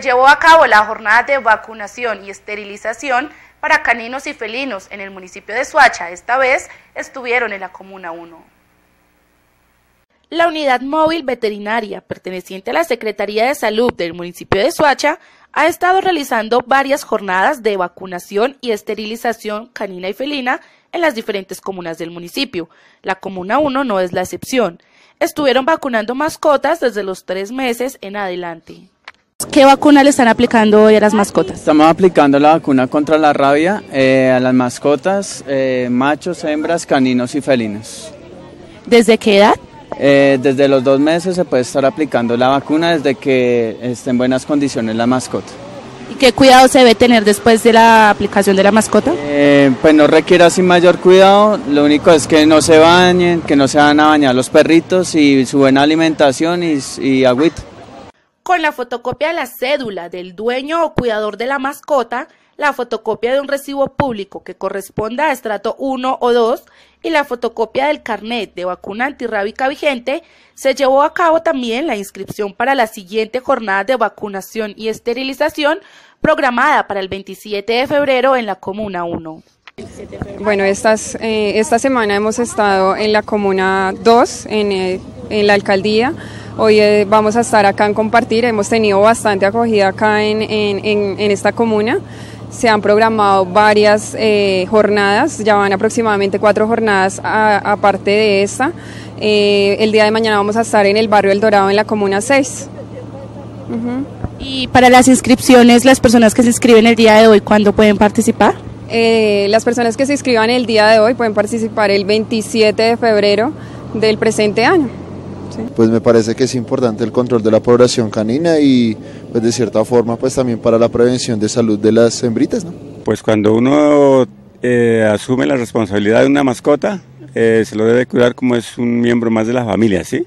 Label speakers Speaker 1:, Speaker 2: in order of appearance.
Speaker 1: llevó a cabo la jornada de vacunación y esterilización para caninos y felinos en el municipio de Suacha. Esta vez estuvieron en la Comuna 1. La unidad móvil veterinaria perteneciente a la Secretaría de Salud del municipio de Suacha ha estado realizando varias jornadas de vacunación y esterilización canina y felina en las diferentes comunas del municipio. La Comuna 1 no es la excepción. Estuvieron vacunando mascotas desde los tres meses en adelante. ¿Qué vacuna le están aplicando hoy a las mascotas?
Speaker 2: Estamos aplicando la vacuna contra la rabia eh, a las mascotas, eh, machos, hembras, caninos y felinos.
Speaker 1: ¿Desde qué edad?
Speaker 2: Eh, desde los dos meses se puede estar aplicando la vacuna desde que esté en buenas condiciones la mascota.
Speaker 1: ¿Y qué cuidado se debe tener después de la aplicación de la mascota?
Speaker 2: pues no requiere así mayor cuidado, lo único es que no se bañen, que no se van a bañar los perritos y su buena alimentación y, y agüita.
Speaker 1: Con la fotocopia de la cédula del dueño o cuidador de la mascota, la fotocopia de un recibo público que corresponda a estrato 1 o 2 y la fotocopia del carnet de vacuna antirrábica vigente, se llevó a cabo también la inscripción para la siguiente jornada de vacunación y esterilización programada para el 27 de febrero en la Comuna 1.
Speaker 3: Bueno, estas, eh, esta semana hemos estado en la Comuna 2, en, eh, en la alcaldía. Hoy eh, vamos a estar acá en compartir. Hemos tenido bastante acogida acá en, en, en esta comuna se han programado varias eh, jornadas, ya van aproximadamente cuatro jornadas aparte de esta. Eh, el día de mañana vamos a estar en el barrio El Dorado, en la Comuna 6.
Speaker 1: Y para las inscripciones, las personas que se inscriben el día de hoy, ¿cuándo pueden participar?
Speaker 3: Eh, las personas que se inscriban el día de hoy pueden participar el 27 de febrero del presente año.
Speaker 4: Pues me parece que es importante el control de la población canina y pues de cierta forma pues también para la prevención de salud de las hembritas, ¿no?
Speaker 5: Pues cuando uno eh, asume la responsabilidad de una mascota, eh, se lo debe cuidar como es un miembro más de la familia, ¿sí?